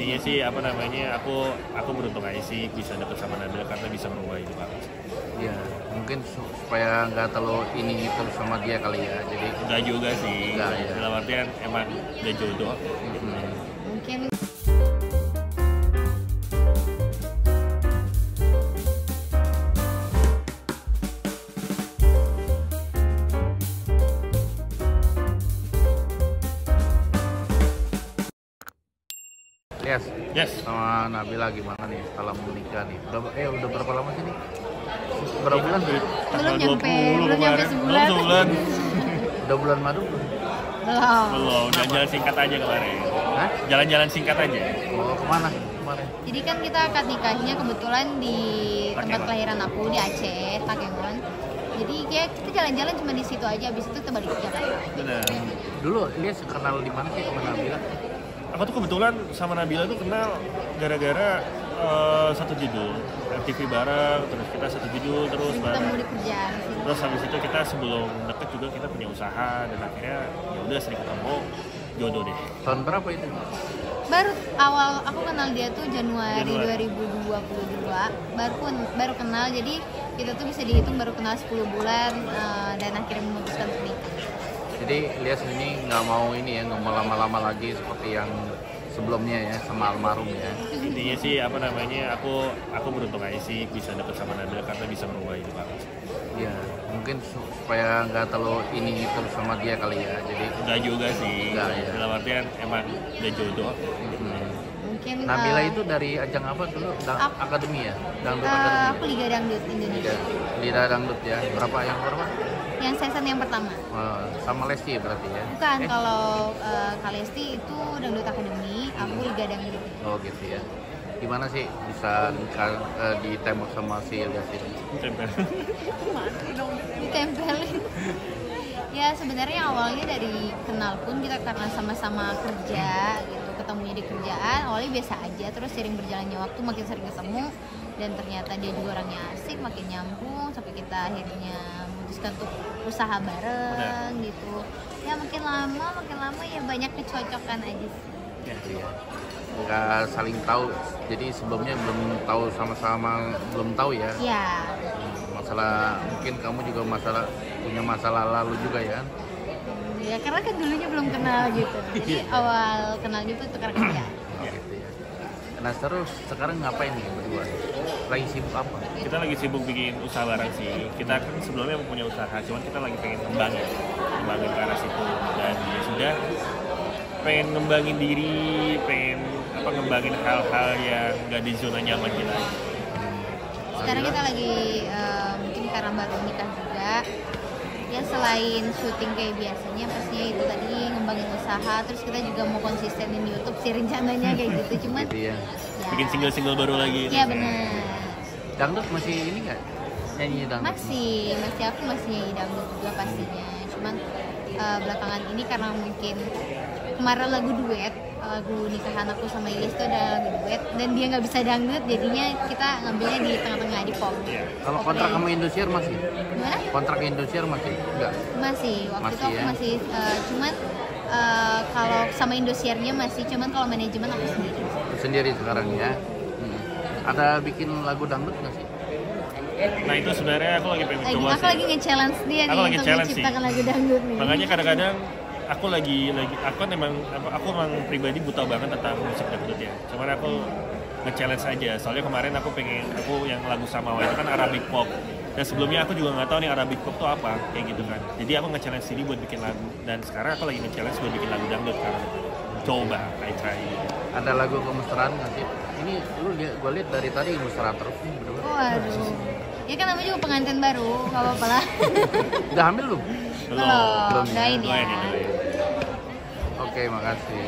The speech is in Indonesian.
intinya sih apa namanya aku aku beruntung aja sih bisa deket sama Nabila karena bisa merubah hidup aku Iya, mungkin su- supaya nggak terlalu ini terus sama dia kali ya. Jadi enggak juga sih Enggak, ya. dalam artian emang udah jodoh mm, Mungkin yes, yes sama Nabila gimana nih setelah menikah nih? Udah eh udah berapa lama sih nih? Berapa bulan? tanggal Belum 20 nyampe- belum nyampe sebulan. belum sebulan Udah bulan madu belum? belum. belum jalan-jalan singkat aja kemarin Hah? jalan-jalan singkat aja Oh ke mana kemarin? Jadi kan kita akad nikahnya kebetulan di tempat kelahiran aku di Aceh, Takengon. Jadi kayak kita jalan-jalan cuma di situ aja, habis itu kita balik ke Jakarta. benar Dulu dia kenal di mana sih sama Nabila? Aku tuh kebetulan sama Nabila tuh kenal gara-gara eh, satu judul MTV bareng terus kita satu judul terus Terus bareng ketemu di kerjaan sih. terus habis itu kita sebelum deket juga kita punya usaha dan akhirnya ya udah sering ketemu jodoh deh Tahun berapa itu? Baru awal aku kenal dia tuh Januari, Januari. 2022. Baru pun baru kenal, jadi kita tuh bisa dihitung baru kenal 10 bulan eh, dan akhirnya memutuskan untuk. Jadi Lias ini nggak mau ini ya nggak mau lama-lama lagi seperti yang sebelumnya ya sama almarhum ya. intinya sih apa namanya aku aku beruntung aja sih bisa deket sama Nabila karena bisa merubah hidup aku Iya, mungkin su- supaya nggak terlalu ini terus sama dia kali ya. Jadi enggak juga sih Enggak, ya. dalam artian emang udah jodoh mm, Mungkin Nabila eh, itu dari ajang apa dulu? Dang- Ak- akademi ya? Dangdut eh, akademi. aku Liga Dangdut Indonesia. Liga, Liga dangdut ya. Berapa yang berapa? Yang season yang pertama. Oh, sama Lesti berarti ya? Bukan, Eh, kalau uh, Kalesti itu Dangdut Academy, aku Liga Dangdut. Oh gitu ya. Gimana sih bisa nikah eh, ditembak sama si Lias ini? Tempel. Ditempelin. ya sebenarnya awalnya dari kenal pun kita karena sama-sama kerja gitu, ketemunya di kerjaan, awalnya biasa aja, terus sering berjalannya waktu makin sering ketemu dan ternyata dia juga orangnya asik, makin nyambung sampai kita akhirnya memutuskan untuk usaha bareng gitu. Ya makin lama, makin lama ya banyak kecocokan aja sih. Ya. Iya. Nggak saling tahu. Jadi sebelumnya belum tahu sama-sama belum tahu ya. Ya, masalah mungkin kamu juga masalah punya masalah lalu juga ya ya karena kan dulunya belum kenal gitu. Jadi awal kenalnya tuh tukar kerja. oh, gitu ya nah terus sekarang ngapain nih berdua lagi sibuk apa? Kita lagi sibuk bikin usaha bareng sih. Kita kan sebelumnya punya usaha cuman kita lagi pengen ngembangin ngembangin ke arah situ. Dan ya sudah pengen ngembangin diri pengen apa ngembangin hal-hal yang gak di zona nyaman kita. Sekarang kita lagi eh, mungkin karena baru nikah juga. Ya selain syuting kayak biasanya pastinya itu tadi ngembangin usaha terus kita juga mau konsistenin YouTube sih rencananya kayak gitu. Cuman gitu ya ya. Bikin single-single baru lagi Iya benar. dangdut masih ini nggak? Nyanyi dangdut? Masih, masih aku masih nyanyi dangdut juga pastinya. Cuman eh, belakangan ini karena mungkin kemarin lagu duet, lagu nikahan aku sama Ilis itu ada lagu duet dan dia nggak bisa dangdut, jadinya kita ngambilnya di tengah-tengah di pop. Iya. kalau Pop kontrak sama Indosiar masih Gimana? kontrak Indosiar masih enggak Masih, waktu Masih itu aku ya? masih eh, cuman eh, kalau sama Indosiarnya masih, cuman kalau manajemen aku sendiri. sendiri sekarang ya Hmm. ada bikin lagu dangdut nggak sih nah itu sebenarnya aku lagi pengen Lagi, coba aku sih. lagi nge-challenge dia Aku nih lagi untuk challenge sih. menciptakan lagu dangdut nih. makanya kadang-kadang aku lagi lagi aku kan emang apa, aku emang pribadi buta banget tentang musik dangdut ya. Cuman aku nge-challenge aja. Soalnya kemarin aku pengen aku yang lagu sama itu kan Arabic pop. Dan sebelumnya aku juga nggak tahu nih Arabic pop tuh apa kayak gitu kan. Jadi aku nge-challenge ini buat bikin lagu. Dan sekarang aku lagi nge-challenge buat bikin lagu dangdut kan. Coba I try. Ada lagu kemesraan nggak sih? Ini lu gue lihat dari tadi mesra terus nih berdua Waduh. Ya kan namanya juga pengantin baru, gak apa-apa lah. udah hamil lu belum Belum, ya? doain ya. ya oke makasih